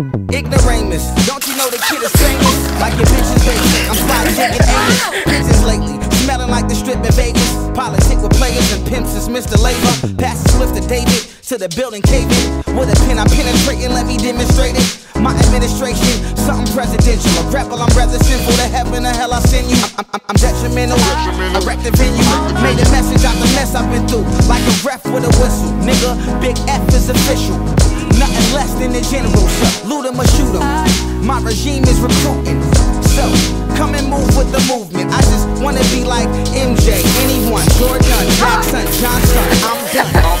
Ignoramus, don't you know the kid is famous? Like your bitch's basic, I'm fly taking Amos. Bitches lately, smelling like the strip in Vegas. Politic with players and pimps is Mr. Labor. Pass the Swift to David, to the building caving. With a pen, I penetrate penetrating, let me demonstrate it. My administration, something presidential. A rebel, I'm rather simple. To heaven or hell, I send you. I'm, I'm, I'm detrimental. I wreck the venue. Made a message out the mess I've been through. Like a ref with a whistle. Nigga, big F is official. Nothing less than the general. Loot 'em or shoot 'em. My regime is recruiting. So, come and move with the movement. I just wanna be like MJ, anyone, Jordan, Jackson, Johnson. I'm done.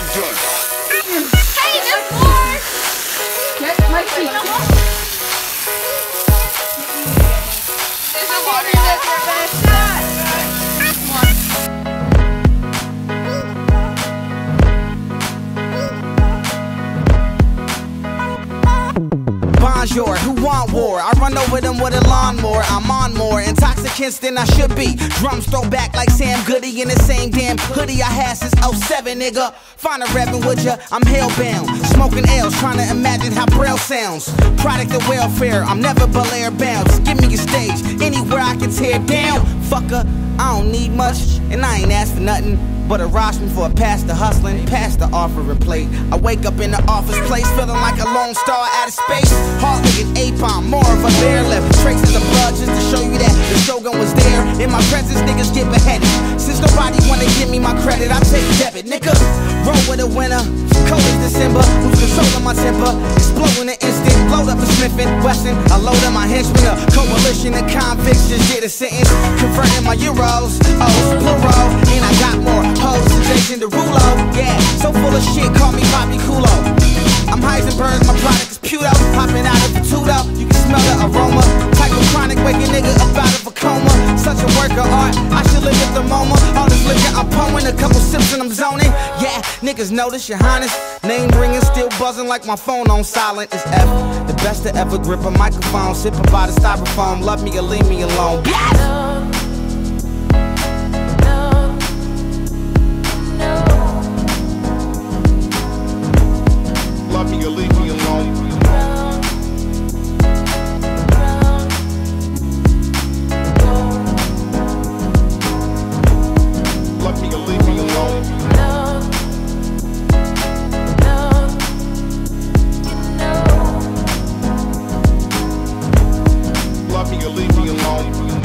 Who want war? I run over them with a lawnmower. I'm on more intoxicants than I should be. Drums throw back like Sam Goody in the same damn hoodie I had since 07, nigga. Find a rapping with ya, I'm hellbound. Smoking L's, trying to imagine how Braille sounds. Product of welfare, I'm never Belair bound. Just give me a stage, anywhere I can tear down. Fucker, I don't need much, and I ain't asked for nothing. But a me for a pastor hustling, past the offering plate. I wake up in the office place feeling like a lone star out of space. Hardly an apon, more of a bear left. Traces of blood just to show you that the shogun was there. In my presence, niggas get beheaded. Since nobody wanna give me my credit, I take debit, nigga. Roll with a winner, cold as December. Lose control of my temper, explode in an instant. Load up a Smith and Wesson. I load up my henchmen, a coalition of convicts just did a sentence. Converting my euros, O's plural, and I got more hoes than Jason Yeah, so full of shit, call me Bobby Kulo. I'm Heisenberg, my product is Puto. Popping out of the tuto, you can smell the aroma. Type of chronic, wake a nigga up out of a coma. Such a work of art, I should live at the moment. All this liquor, I'm pouring a couple sips and I'm zoning. Yeah, niggas notice your highness. Name ringing, still buzzing like my phone on silent. It's F, the best to ever grip a microphone. Sipping by the styrofoam, love me or leave me alone. Yes! on.